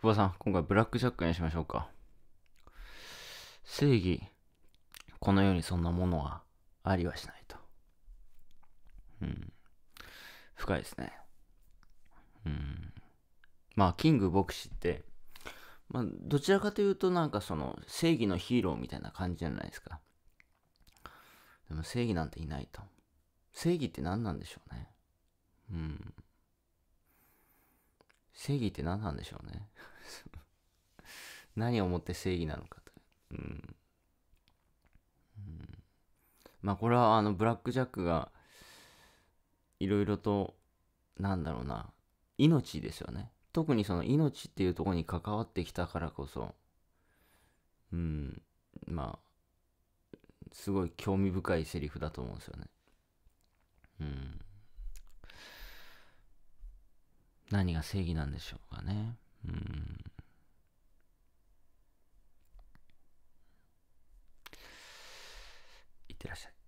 久保さん、今回ブラックジャックにしましょうか。正義、この世にそんなものはありはしないと。うん。深いですね。うん。まあ、キング牧師って、まあ、どちらかというとなんかその正義のヒーローみたいな感じじゃないですか。でも正義なんていないと。正義って何なんでしょうね。うん。正義って何なんでしょうね。何をもって正義なのかと。うん。うん、まあこれはあのブラック・ジャックがいろいろとなんだろうな命ですよね。特にその命っていうところに関わってきたからこそうんまあすごい興味深いセリフだと思うんですよね。うん。何が正義なんでしょうかね。うん。ってらっしゃい。